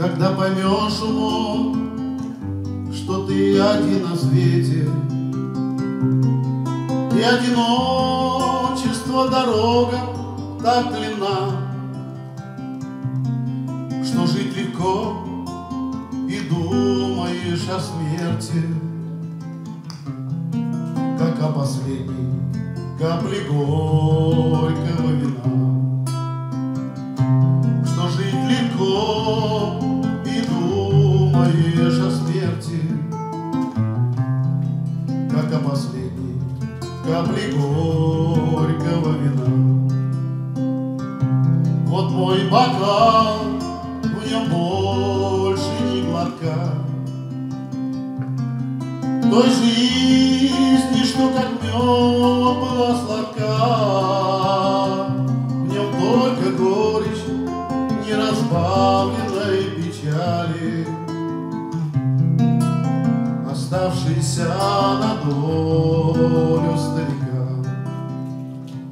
Когда поймешь умом, что ты один на свете, И одиночество дорога так длинна, Что жить легко и думаешь о смерти, Как о последней капле горького думаешь о смерти, Как о последней капле горького вина. Вот мой бокал, в нем больше ни глотка, Той жизни, что как мед была сладка, В нем только горечь неразбавленной печали, Оставшийся на долю старика.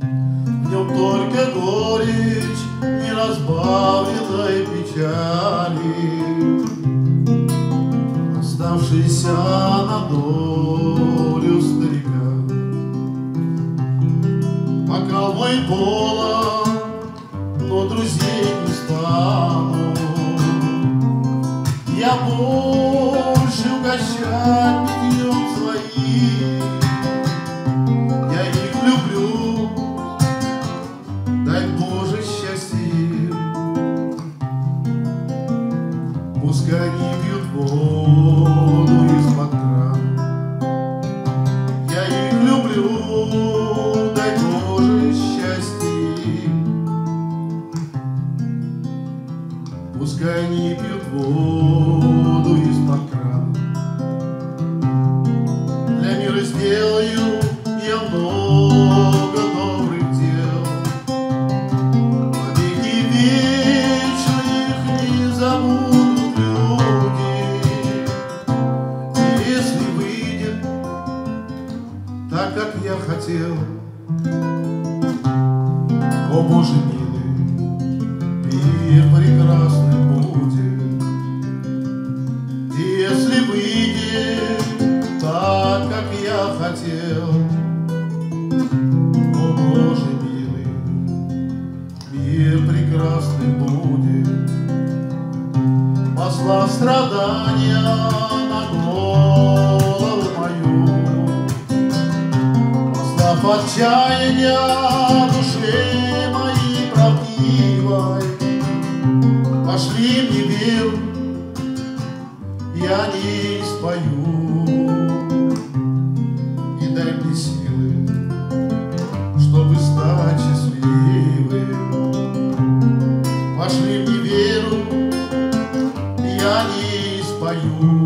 В нем только горечь неразбавленной печали, Оставшийся на долю старика. Пока мой полон, но друзей не стану. Я больше угощать питьем своим. Я их люблю, дай Боже счастье. Пускай они пьют воду из-под крана. Я их люблю, дай Боже счастье. Пускай они пьют воду я хотел, о Боже милый, мир прекрасный будет. Если выйдет так, как я хотел, о Боже милый, мир прекрасный будет. Посла страдания Послав отчаяния душе моей правдивой, Пошли мне веру, я не спою. И дай мне силы, чтобы стать счастливым. Пошли мне веру, я не спою.